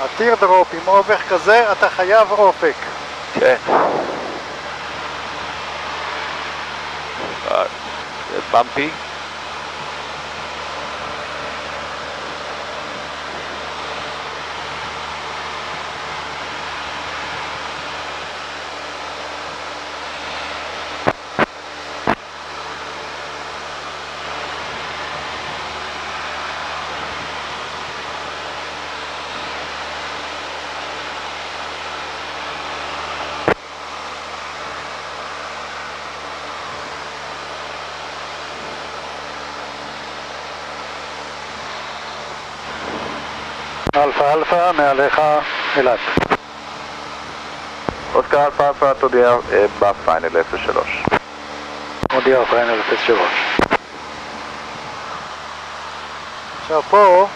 הטיר דרופ עם אופק כזה, אתה חייב אופק. כן. אה, זה במפי. אלפא אלפא, מעליך אילת. אוסקר אלפא אלפא תודיע אה, ב final 03. מודיע final 03. עכשיו פה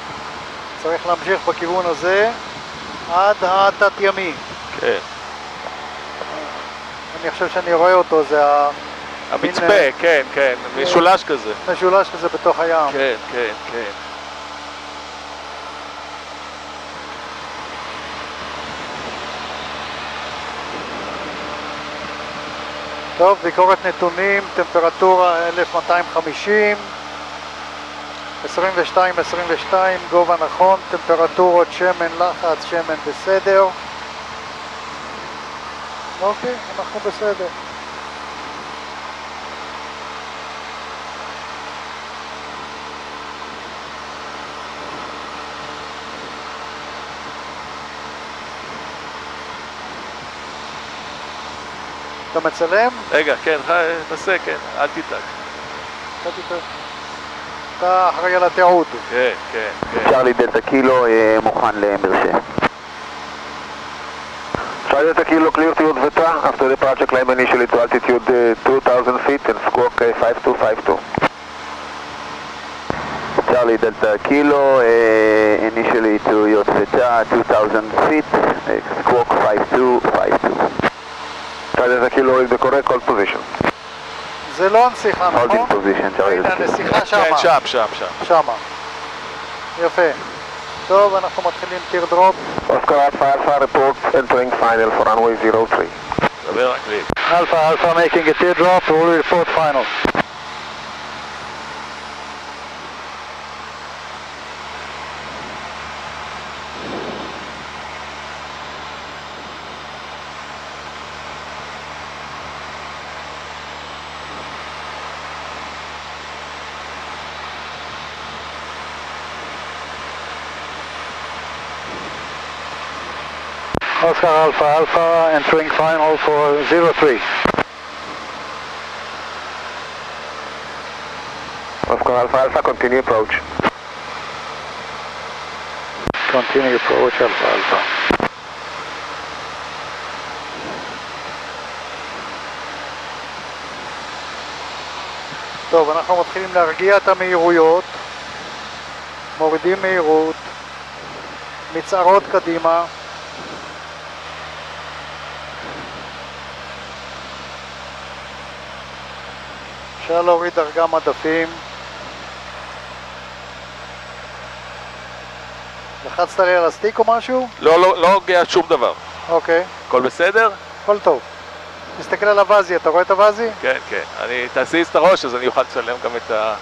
צריך להמשיך בכיוון הזה עד התת-ימי. כן. אני חושב שאני רואה אותו, זה המצפה, אה, כן, כן. משולש כזה. המשולש כזה בתוך הים. כן, כן, כן. טוב, ביקורת נתונים, טמפרטורה 1250, 22, 22, גובה נכון, טמפרטורות שמן, לחץ, שמן בסדר. אוקיי, אנחנו בסדר. אתה מצלם? רגע, כן, נסה, כן, אל תדאג. אתה תת- אתה אחראי על התיעוד. כן, כן, כן. צ'רלי דלתא קילו אה, מוכן למרשה. Charlie Delta Kilo clear to Yotvata after departure climb initially to altitude uh, 2000 feet and squawk uh, 5252. Charlie Delta Kilo uh, initially to Yotvata 2000 feet, uh, squawk 5252. Charlie Delta Kilo is the correct hold position. זה לא הנסיכה, נכון? Holding position, Charlie הנה Delta Kilo. הנסיכה שמה. כן, שם, שם, שם. שמה. יפה. טוב, אנחנו מתחילים טיר דרופ. Oscar Alpha Alpha report entering final for runway 03. דבר אנגלית. Alpha Alpha making a tear drop, will report final. Oscar Alpha Alpha entering final for 03. Oscar Alpha Alpha continue approach. Continue approach Alpha Alpha. טוב, אנחנו מתחילים להרגיע את המהירויות, מורידים מהירות, מצערות קדימה. אפשר להוריד דרגה מדפים. לחצת לי על הסטיק או משהו? לא, לא, לא הוגע שום דבר. אוקיי, הכל בסדר? הכל טוב. תסתכל על הוואזי, אתה רואה את הוואזי? כן, כן. אני תזיז את הראש אז אני אוכל לצלם גם את, ה,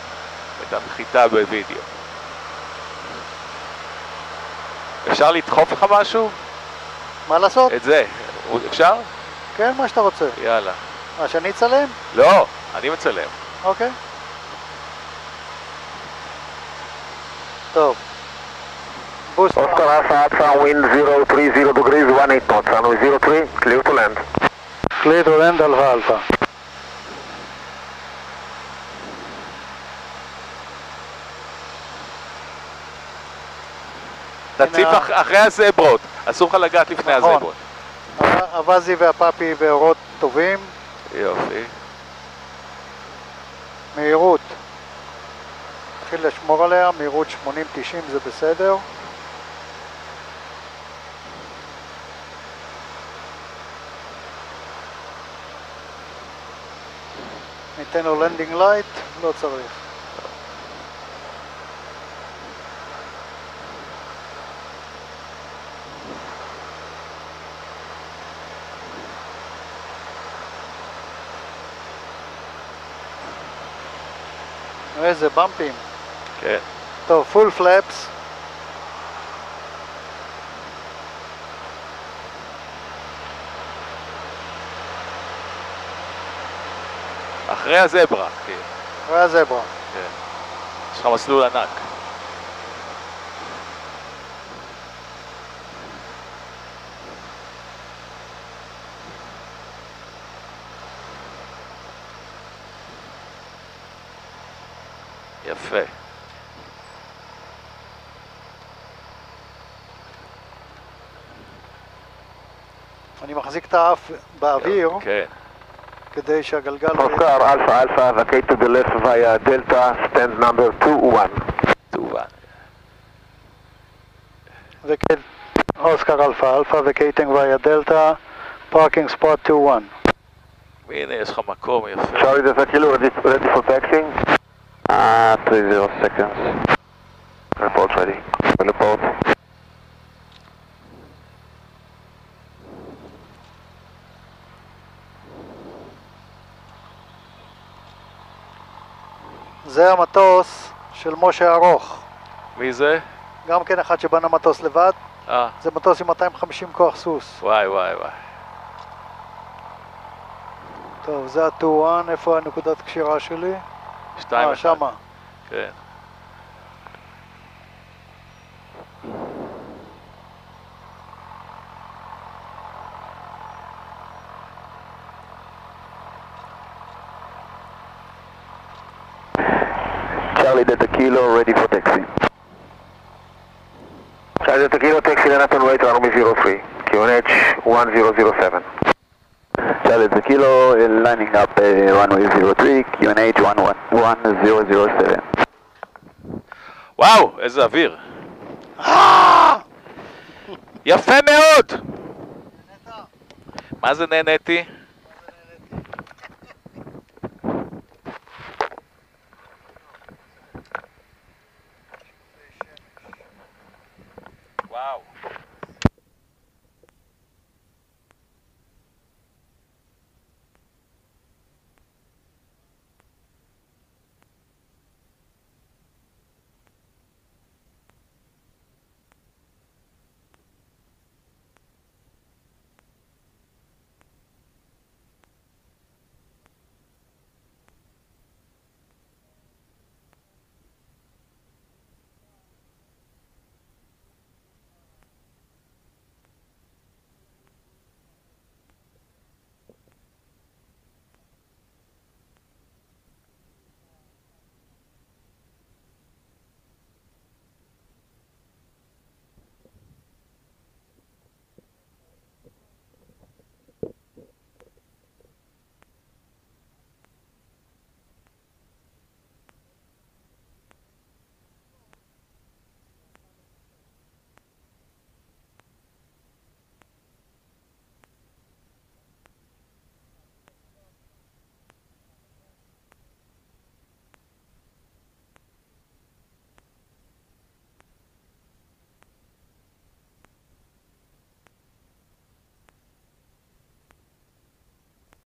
את הנחיתה בווידאו. אפשר לדחוף לך משהו? מה לעשות? את זה. אפשר? כן, מה שאתה רוצה. יאללה. מה, שאני אצלם? לא, אני מצלם. אוקיי. טוב. boost. Oscar Alpha Alpha wind 030 degrees 18 knots. Runway 03 clear to land. clear to land Alpha Alpha. תציב הנה. אח- אחרי הזברות. אסור לך לגעת לפני נכון. הזברות. ה VASI וה PAPI באורות טובים. יופי. מהירות. נתחיל לשמור עליה, מהירות 80-90 זה בסדר. ניתן לו landing light, לא צריך. איזה במפים. כן. טוב, פול פלאפס. אחרי הזברה, כן. אחרי הזברה. כן. יש לך מסלול ענק. יפה. אני מחזיק את האף באוויר כן. כדי שהגלגל לא יהיה... Oscar Alpha Alpha, vacate to the left via Delta, stand number 2-1. תאובן. vacate... Oscar Alpha Alpha vacating via Delta, parking spot 2-1. הנה, יש לך מקום יפה. Delta Kilo, ready, ready for Ah, 30 seconds. Report ready. Report. זה המטוס של משה ארוך. מי זה? גם כן אחד שבנה מטוס לבד, אה, זה מטוס עם 250 כוח סוס. וואי וואי וואי. טוב, זה ה-2-1, איפה הנקודת קשירה שלי? שתיים אה, שמה. כן. צ'רלי דטה קילו, רדי פור טקסי. צ'רלי דטה קילו, טקסי לנתון וייטר, מ-03, קיונץ' 1007. Charlie Kilo, uh, lining up uh, runway 03, QNH 1007. וואו, איזה אוויר. יפה מאוד! מה זה נהניתי?